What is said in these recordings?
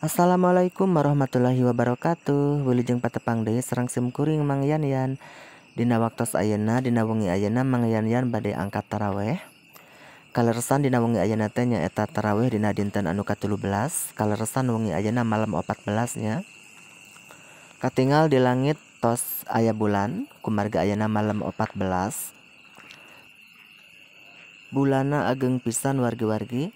Assalamualaikum warahmatullahi wabarakatuh. Wilujeng patepang deui serang simkuring Mang Yan Dina waktos ayeuna dina wengi ayeuna Mang Yan bade angkat taraweh. Kaleresan dina wengi ayeuna teh nyaeta taraweh dina dinten anu ka-13 Kaleresan wengi ayeuna malam 14 nya Katinggal di langit tos aya bulan kumarga ayeuna malam 14 Bulana ageng pisan wargi-wargi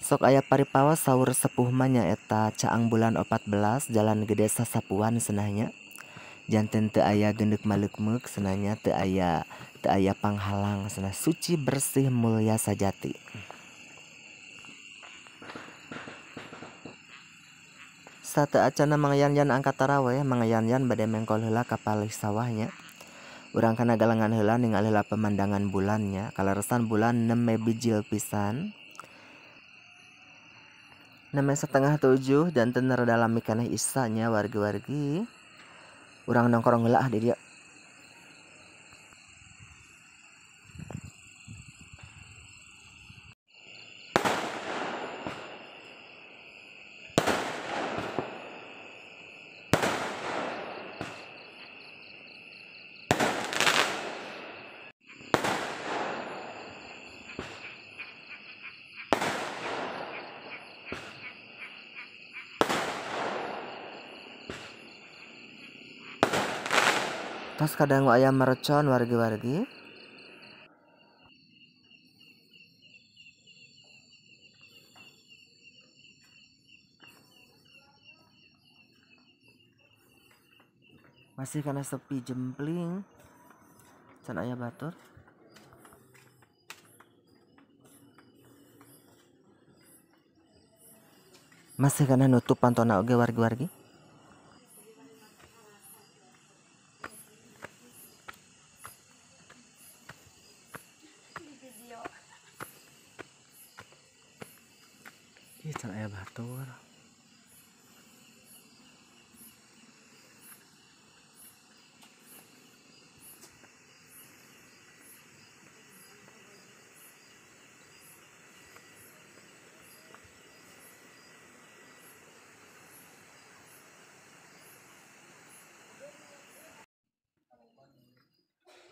sok aya paripawa sahur sepuh manya eta caang bulan 14 jalan gede sasapuan senahnya. Janten teu aya gendek malekmek senanya teu aya teu aya panghalang senah. Suci bersih mulia sajati. Sate acana mangayan-yan angkat taraweh mangayan-yan bade mengkol heula ka sawahnya. Urang kana galangan heula ningali pemandangan bulannya. Kalaresan bulan neme bijil pisan namanya setengah tujuh dan tener dalam ikannya isanya wargi-wargi. Orang nongkrong lah di dia tos kadang ayam merecon wargi-wargi. Masih karena sepi jempling. Can ayah batur. Masih karena nutup pantona oge wargi-wargi Ih, can aya batur.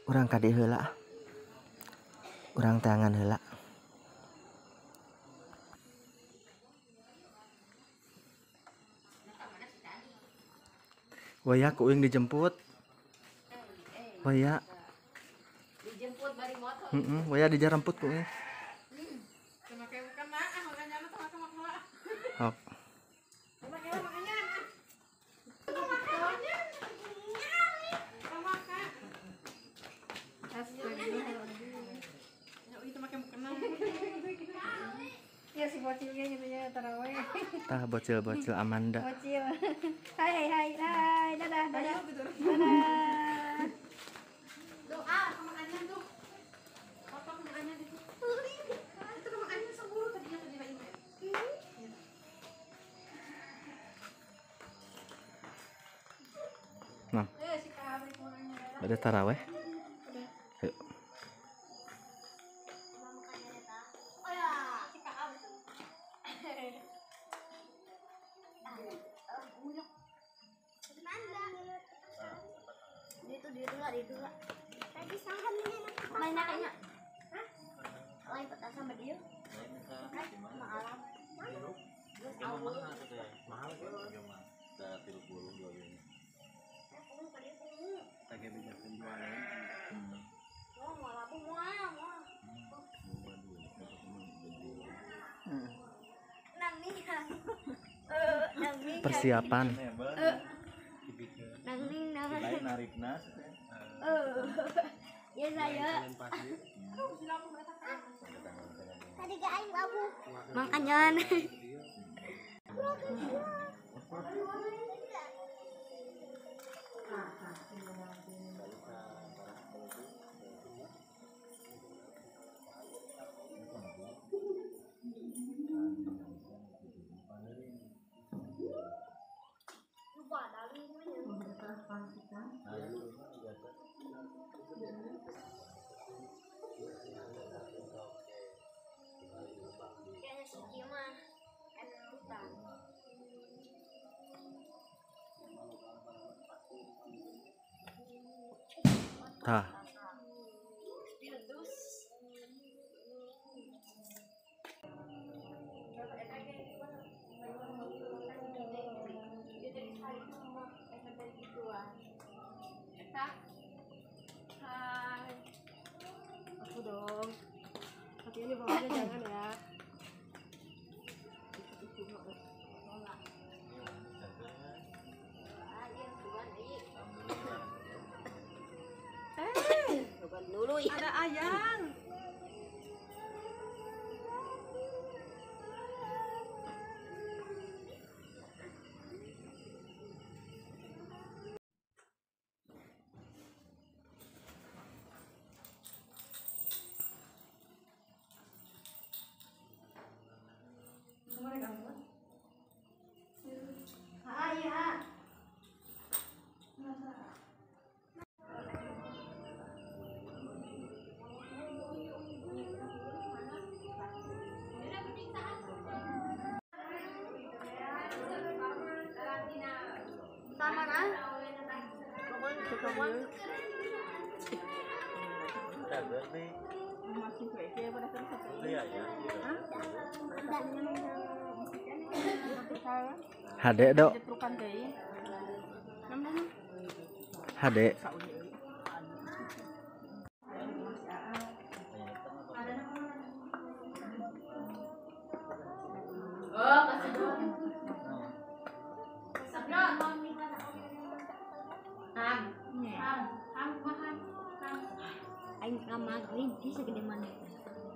Urang kadi heula. Urang tangan heula. Waya kuing dijemput. Waya. dijemput bari motor Heeh, waya dijaremput kuing. sama kayak bukan nah makanya anak sama sama kula Hok. sama kayak makanya sama kak Astagfirullahaladzim Ya, itu makin bukan bocilnya gitu ya taraweh Tah bocil-bocil Amanda. bocil. Hai hai hai hai. Dadah dadah. Dadah. Doa sama Anya tuh. Papa sama Anya itu itu sama Anya sepuluh tadinya tadi lagi Nah, ada taraweh. Nih. Persiapan. narik nas Eh. Ya saya. Tadi gak aing babu. Makanya. Ah. Bawahnya jangan ya. Bukan dulu ya. Ada ayang. Hade dok. Hade. Mana?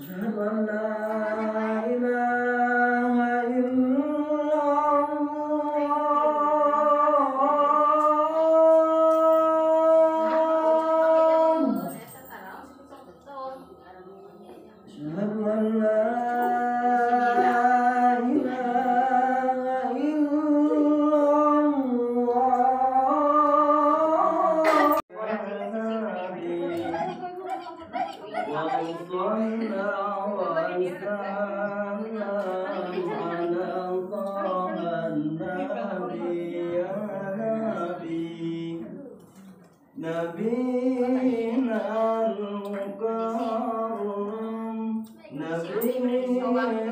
Shabbat Nothing means a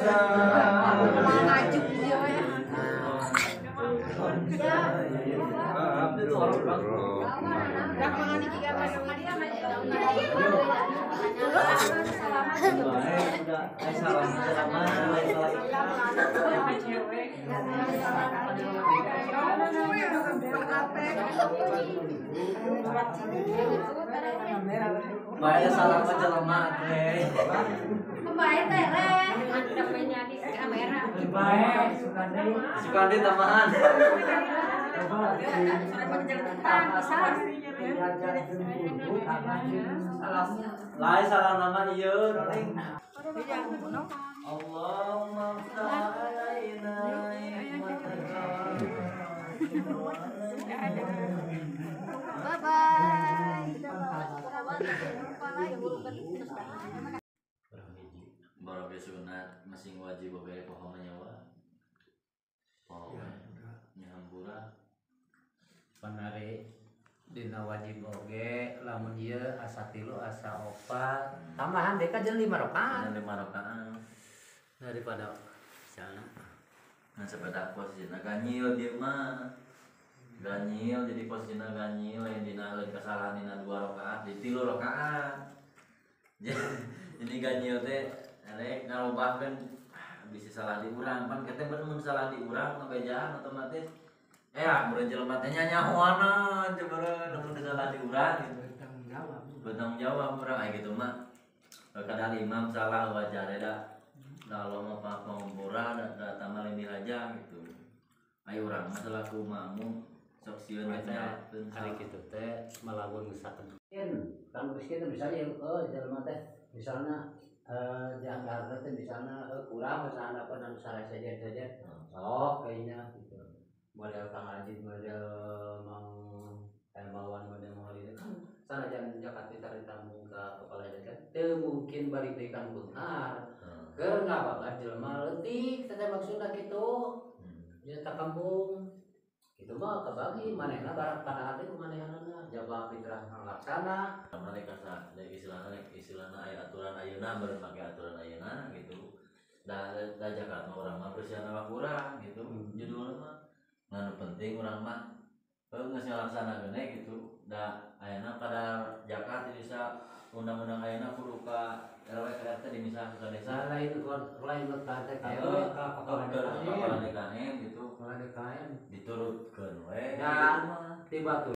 Ya, Bae salam aja lama teh. Pembayar teh leh. Bae Sukandi tambahan. Lai salam nama ieu ring. Allahumma alaina Bye bye. Sunat masing wajib bae pohon nyawa. Pohon nyampura. panari dina wajib oge lamun ieu asa tilu asa opat tambahan deka jeung lima rakaat. Ada lima rakaat. daripada sana Nah sepeda posisinya ganyil dia mah. Ganyil jadi posisinya ganyil yang dina lain kesalahan dina dua rakaat di tilu rakaat. Jadi ganyil teh erek ngarobahkeun ah, bisa salah di urang. Pan kita mun salah di urang nu bejaan otomatis. Eh ah mun jelema teh nyanyahoana coba mun salah di urang. Gitu bertanggung jawab urang. Aya gitu mah. Kadang imam salah wajar eda kalau mau pak pengumpura dan data malini aja gitu. Ayo orang masalah ku makmum. Sok sieun teh hari gitu teh melawan misalkan kan misalnya oh jelema teh misalnya eh dianggar teh misalnya eh, kurang misalnya apa nan salah saja saja oh kayaknya gitu. Model kang Ajit model mang Hermawan model mau ini kan sana jangan jakat kita ditambung ke kepala kan teu mungkin balik kan benar keur ngabagan jelema. Leutik teh maksudna kitu ya tak kampung. itu mah kebagi. Manehna barang pada hati kumanehanana jaba fitrah laksana. Mereka sa dari istilahnya istilahnya aya aturan ayeuna baru pakai aturan ayeuna gitu. Da da Jakarta orang mah persiapan mah kurang gitu judulnya mah nganu penting orang mah geus geune gitu. Da ayeuna pada Jakarta bisa undang-undang ayeuna kudu ka RW ke RT dimisah ke desa lain lain letak teh Ayo, ka kepala kepala DKM gitu kepala DKM diturutkan we Ya. gitu mah. tiba tuh